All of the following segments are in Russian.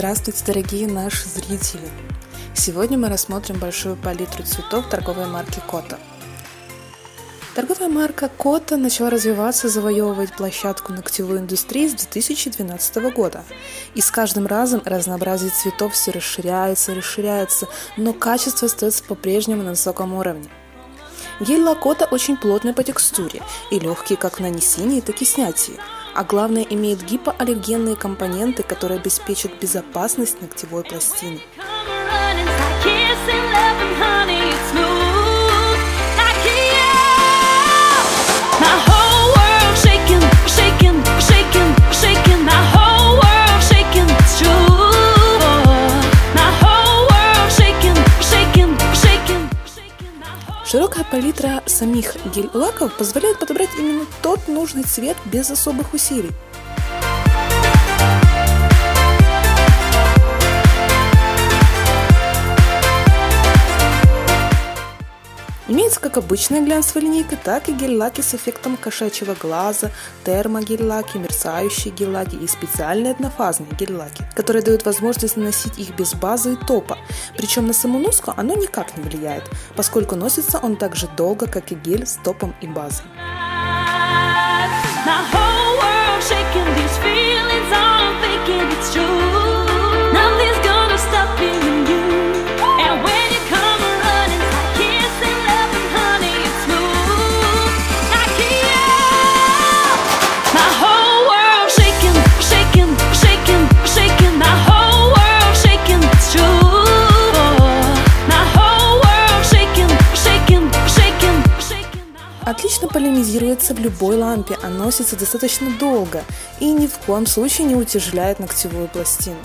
Здравствуйте, дорогие наши зрители! Сегодня мы рассмотрим большую палитру цветов торговой марки Кота. Торговая марка Кота начала развиваться, завоевывать площадку ногтевой индустрии с 2012 года. И с каждым разом разнообразие цветов все расширяется, расширяется, но качество остается по-прежнему на высоком уровне. Гель Лакота очень плотный по текстуре и легкий как в нанесении, так и снятии – а главное имеет гипоаллергенные компоненты, которые обеспечат безопасность ногтевой пластины. Палитра самих гель-лаков позволяет подобрать именно тот нужный цвет без особых усилий. Как обычная глянцевая линейка, так и гель-лаки с эффектом кошачьего глаза, термогель-лаки, мерцающие гель-лаки и специальные однофазные гель-лаки, которые дают возможность наносить их без базы и топа. Причем на саму носку оно никак не влияет, поскольку носится он так же долго, как и гель с топом и базой. Отлично полимизируется в любой лампе, а носится достаточно долго и ни в коем случае не утяжеляет ногтевую пластину.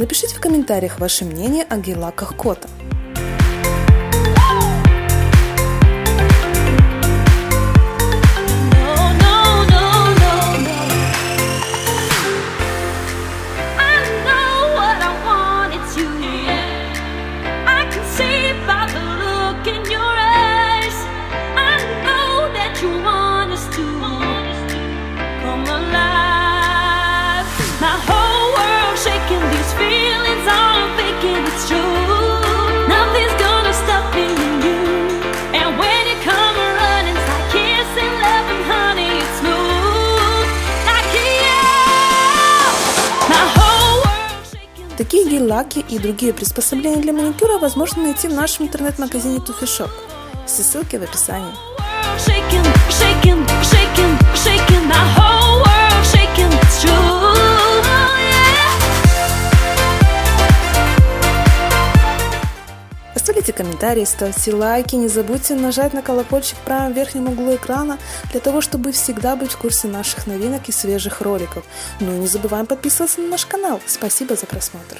Напишите в комментариях ваше мнение о гель-лаках Кота. Такие гель-лаки и другие приспособления для маникюра возможно найти в нашем интернет-магазине Tufi Shop. Все ссылки в описании. Shaking, shaking, shaking, shaking Оставляйте комментарии, ставьте лайки, не забудьте нажать на колокольчик в правом верхнем углу экрана для того, чтобы всегда быть в курсе наших новинок и свежих роликов. Ну и не забываем подписываться на наш канал. Спасибо за просмотр.